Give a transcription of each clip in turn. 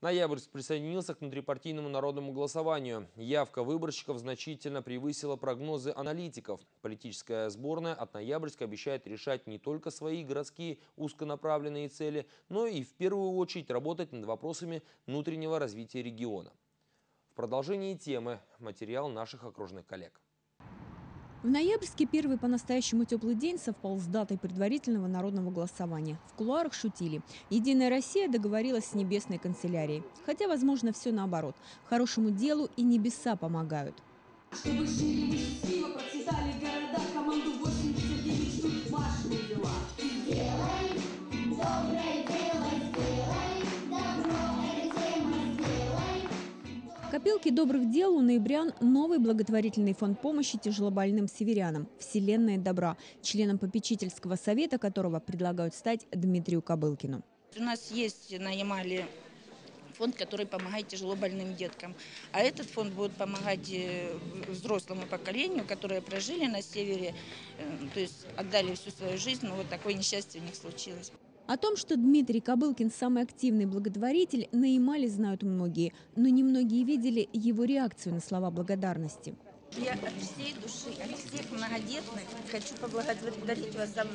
Ноябрьск присоединился к внутрипартийному народному голосованию. Явка выборщиков значительно превысила прогнозы аналитиков. Политическая сборная от Ноябрьска обещает решать не только свои городские узконаправленные цели, но и в первую очередь работать над вопросами внутреннего развития региона. В продолжении темы материал наших окружных коллег. В ноябрьске первый по-настоящему теплый день совпал с датой предварительного народного голосования. В кулуарах шутили. Единая Россия договорилась с небесной канцелярией. Хотя, возможно, все наоборот. Хорошему делу и небеса помогают. Чтобы жили Копилки добрых дел у ноябрян – новый благотворительный фонд помощи тяжелобольным северянам «Вселенная добра», членом попечительского совета которого предлагают стать Дмитрию Кобылкину. У нас есть на Ямале фонд, который помогает тяжело больным деткам. А этот фонд будет помогать э, взрослому поколению, которые прожили на севере, э, то есть отдали всю свою жизнь, но вот такое несчастье у них случилось. О том, что Дмитрий Кобылкин – самый активный благотворитель, на Ямале знают многие, но немногие видели его реакцию на слова благодарности. Я от всей души, от всех многодетных хочу поблагодарить вас за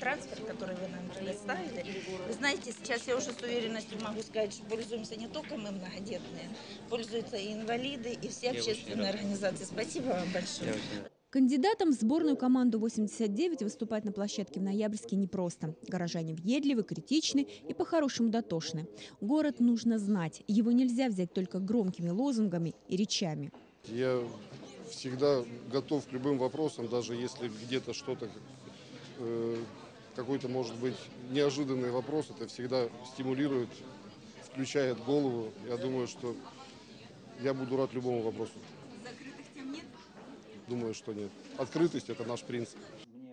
транспорт, который вы нам предоставили. Вы знаете, сейчас я уже с уверенностью могу сказать, что пользуемся не только мы многодетные, пользуются и инвалиды, и все общественные организации. Спасибо вам большое. Кандидатам в сборную команду 89 выступать на площадке в Ноябрьске непросто. Горожане въедливы, критичны и по-хорошему дотошны. Город нужно знать. Его нельзя взять только громкими лозунгами и речами. Я всегда готов к любым вопросам, даже если где-то что-то, э, какой-то может быть неожиданный вопрос, это всегда стимулирует, включает голову. Я думаю, что я буду рад любому вопросу. Думаю, что нет. Открытость – это наш принцип.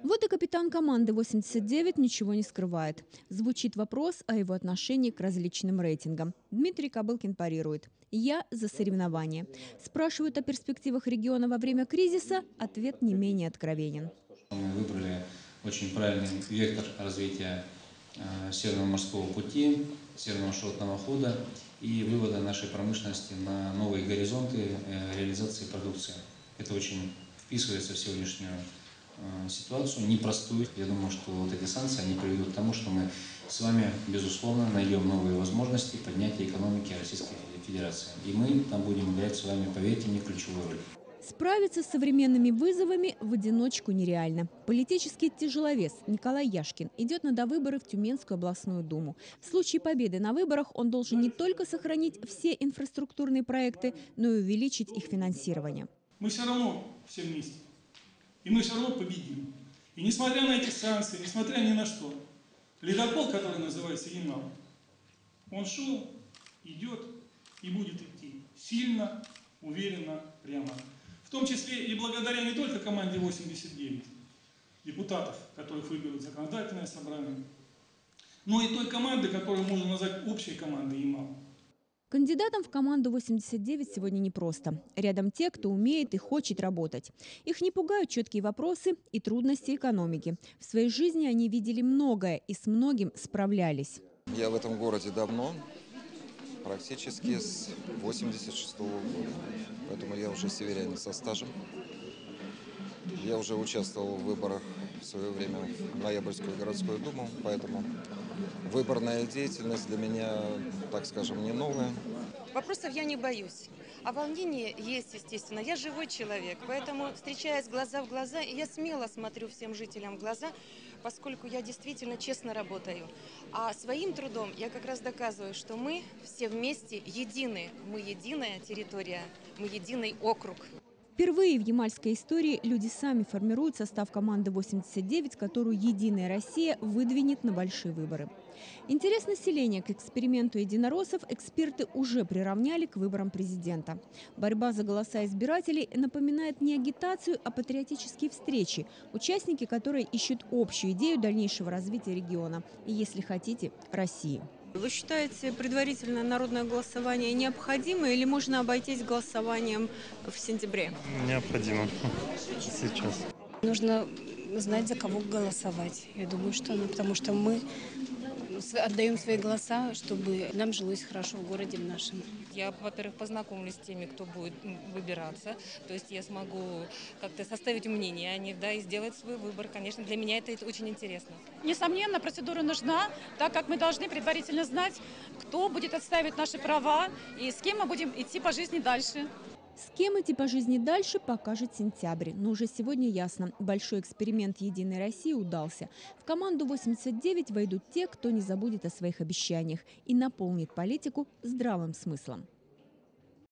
Вот и капитан команды 89 ничего не скрывает. Звучит вопрос о его отношении к различным рейтингам. Дмитрий Кобылкин парирует. «Я за соревнования». Спрашивают о перспективах региона во время кризиса. Ответ не менее откровенен. Мы выбрали очень правильный вектор развития э, Северного морского пути, Северного широтного хода и вывода нашей промышленности на новые горизонты э, реализации продукции. Это очень вписывается в сегодняшнюю э, ситуацию, непростую. Я думаю, что вот эти санкции, они приведут к тому, что мы с вами, безусловно, найдем новые возможности поднятия экономики Российской Федерации. И мы там будем играть с вами, поверьте мне, ключевую роль. Справиться с современными вызовами в одиночку нереально. Политический тяжеловес Николай Яшкин идет на довыборы в Тюменскую областную думу. В случае победы на выборах он должен не только сохранить все инфраструктурные проекты, но и увеличить их финансирование. Мы все равно все вместе. И мы все равно победим. И несмотря на эти санкции, несмотря ни на что, ледокол, который называется Ямал, он шел, идет и будет идти сильно, уверенно, прямо. В том числе и благодаря не только команде 89 депутатов, которых выберут законодательное собрание, но и той команды, которую можно назвать общей командой Ямал. Кандидатам в команду 89 сегодня непросто. Рядом те, кто умеет и хочет работать. Их не пугают четкие вопросы и трудности экономики. В своей жизни они видели многое и с многим справлялись. Я в этом городе давно, практически с 86 -го года. Поэтому я уже северянин со стажем. Я уже участвовал в выборах в свое время в Ноябрьскую городскую думу, поэтому выборная деятельность для меня, так скажем, не новая. Вопросов я не боюсь. А волнение есть, естественно. Я живой человек, поэтому, встречаясь глаза в глаза, я смело смотрю всем жителям в глаза, поскольку я действительно честно работаю. А своим трудом я как раз доказываю, что мы все вместе едины. Мы единая территория, мы единый округ. Впервые в ямальской истории люди сами формируют состав команды 89, которую «Единая Россия» выдвинет на большие выборы. Интерес населения к эксперименту единороссов эксперты уже приравняли к выборам президента. Борьба за голоса избирателей напоминает не агитацию, а патриотические встречи, участники которой ищут общую идею дальнейшего развития региона и, если хотите, России. Вы считаете предварительное народное голосование необходимо или можно обойтись голосованием в сентябре? Необходимо сейчас. Нужно знать, за кого голосовать. Я думаю, что ну, потому что мы отдаем свои голоса, чтобы нам жилось хорошо в городе в нашем. Я, во-первых, познакомлюсь с теми, кто будет выбираться. То есть я смогу как-то составить мнение о них, да, и сделать свой выбор. Конечно, для меня это очень интересно. Несомненно, процедура нужна, так как мы должны предварительно знать, кто будет отстаивать наши права и с кем мы будем идти по жизни дальше. С кем идти по жизни дальше, покажет сентябрь. Но уже сегодня ясно, большой эксперимент «Единой России» удался. В команду 89 войдут те, кто не забудет о своих обещаниях и наполнит политику здравым смыслом.